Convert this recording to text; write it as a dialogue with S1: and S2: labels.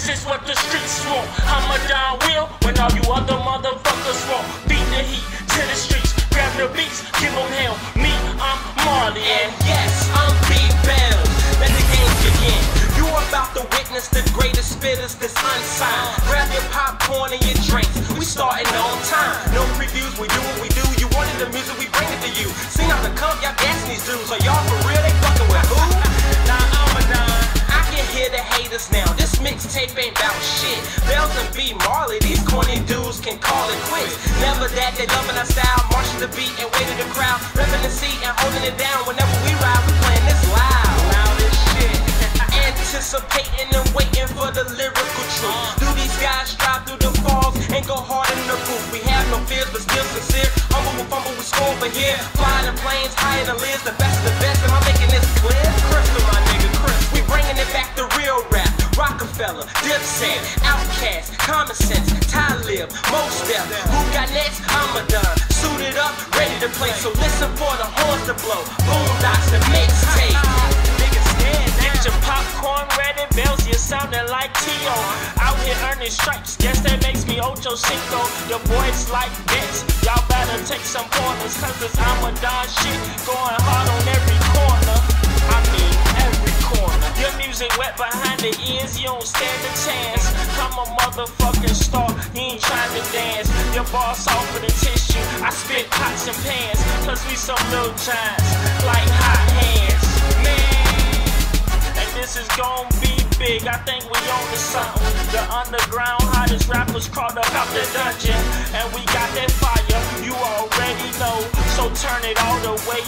S1: This is what the streets want. I'm a Don Will when all you other motherfuckers want. Beat the heat to the streets, grab the beats, give them hell. Me, I'm Marley.
S2: And yes, I'm Big Bell. Let the game begin. You about to witness the greatest spitters that's unsigned. Grab your popcorn and your drinks. We starting on time. No previews, we do what we do. You wanted the music, we bring it to you. Seen how the come, y'all asking these dudes. Are y'all for real? They fucking with who? Nah, I'm a Don. I can hear the haters now. This mixtape ain't about shit. Bellz and B Marley, these corny dudes can call it quits. Never that, they loving our style. Marching the beat and waiting the crowd. Repping the seat and holding it down. Whenever we ride, we playing this loud. Loud as shit. Anticipating and waiting for the lyrical truth. Do these guys strive through the falls and go hard in the roof? We have no fears, but still sincere. Humble will fumble, we score over here. Fly the planes higher than lives, the best of the best. Am I making this clear? Crystal, my nigga, Crystal. Talib, Mos Def. Who got next? I'm a done. Suited up, ready to play. So listen for the horns to blow. Boondocks, the mixtape.
S1: Niggas scared. Get your popcorn ready, Bellz, you sounding like T.O. Out here earning stripes, guess that makes me Ocho Cinco. The boys like bits, y'all better take some pointers, cause this I'm a Don shit, going hard on every corner. The ears, you don't stand a chance. I'm a motherfucking star, you ain't trying to dance. Your boss off for the tissue, I spit pots and pans, cause we some little giants, like hot hands. Man. And this is gonna be big, I think we own to something. The underground hottest rappers crawled up out the dungeon. And we got that fire, you already know. So turn it all the way